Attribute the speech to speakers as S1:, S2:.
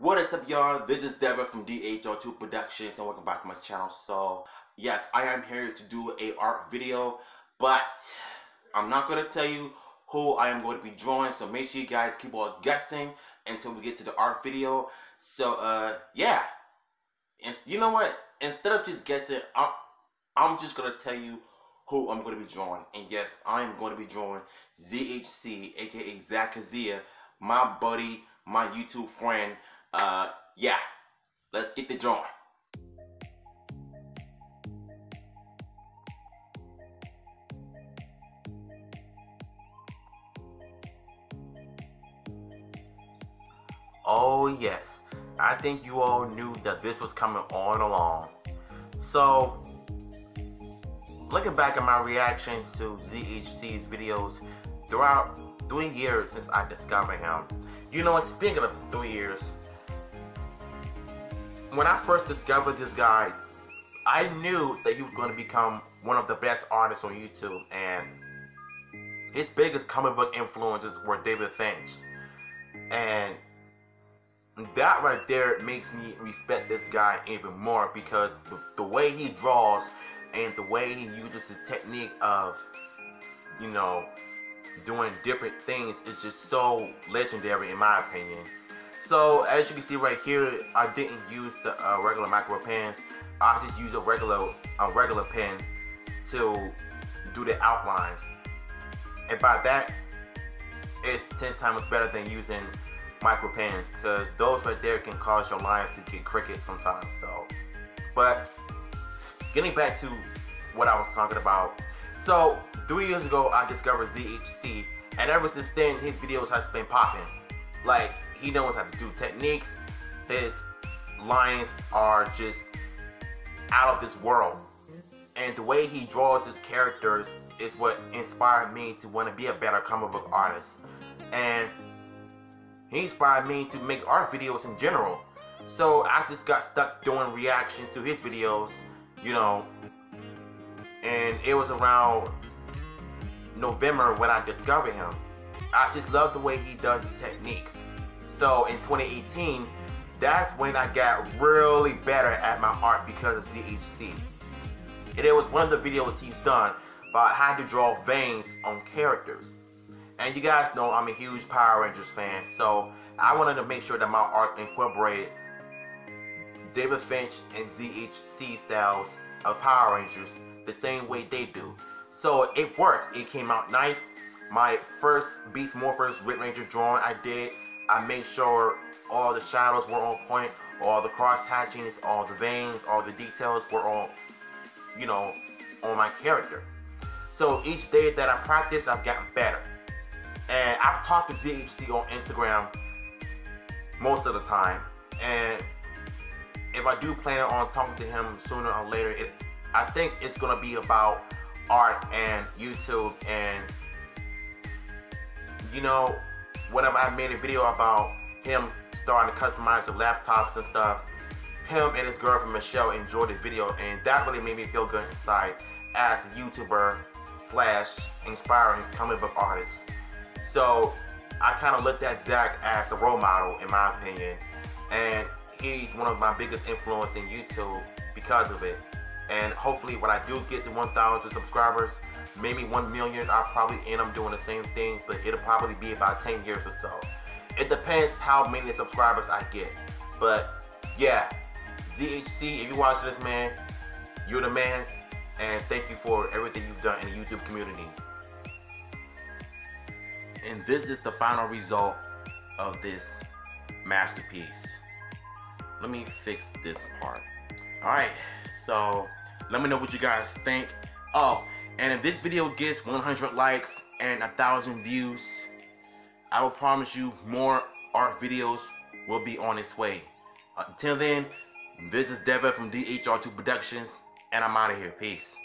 S1: What is up, y'all? This is Devin from DHR2 Productions, and welcome back to my channel. So, yes, I am here to do a art video, but I'm not gonna tell you who I am going to be drawing. So make sure you guys keep on guessing until we get to the art video. So, uh, yeah, and you know what? Instead of just guessing, I'm, I'm just gonna tell you who I'm going to be drawing. And yes, I'm going to be drawing ZHC, aka Zach Kazia, my buddy, my YouTube friend. Uh, yeah, let's get the drawing. Oh yes, I think you all knew that this was coming on along. So, looking back at my reactions to ZHC's videos throughout three years since I discovered him. You know speaking of three years, when I first discovered this guy, I knew that he was going to become one of the best artists on YouTube and his biggest comic book influences were David Finch. And that right there makes me respect this guy even more because the, the way he draws and the way he uses his technique of, you know, doing different things is just so legendary in my opinion. So as you can see right here, I didn't use the uh, regular micro pens. I just use a regular a regular pen to do the outlines. And by that, it's 10 times better than using micro pens because those right there can cause your lines to get crooked sometimes though. But getting back to what I was talking about. So three years ago, I discovered ZHC, and ever since then, his videos has been popping. Like he knows how to do techniques. His lines are just out of this world. And the way he draws his characters is what inspired me to want to be a better comic book artist. And he inspired me to make art videos in general. So I just got stuck doing reactions to his videos, you know. And it was around November when I discovered him. I just love the way he does his techniques. So in 2018, that's when I got really better at my art because of ZHC. And it was one of the videos he's done about how to draw veins on characters. And you guys know I'm a huge Power Rangers fan, so I wanted to make sure that my art incorporated David Finch and ZHC styles of Power Rangers the same way they do. So it worked. It came out nice. My first Beast Morphers Red Ranger drawing I did, I made sure all the shadows were on point, all the cross hatchings, all the veins, all the details were on, you know, on my characters. So each day that I practice, I've gotten better. And I've talked to ZHC on Instagram most of the time. And if I do plan on talking to him sooner or later, it, I think it's gonna be about art and YouTube and you know, whenever I made a video about him starting to customize the laptops and stuff, him and his girlfriend Michelle enjoyed the video and that really made me feel good inside as a YouTuber slash inspiring comic book artist. So I kind of looked at Zach as a role model in my opinion and he's one of my biggest influence in YouTube because of it. And hopefully when I do get to 1,000 subscribers, maybe 1 million, I'll probably end up doing the same thing, but it'll probably be about 10 years or so. It depends how many subscribers I get. But yeah, ZHC, if you watch this, man, you're the man. And thank you for everything you've done in the YouTube community. And this is the final result of this masterpiece. Let me fix this part. All right, so let me know what you guys think. Oh, and if this video gets 100 likes and a thousand views, I will promise you more art videos will be on its way. Until then, this is Devin from DHR2 Productions, and I'm out of here. Peace.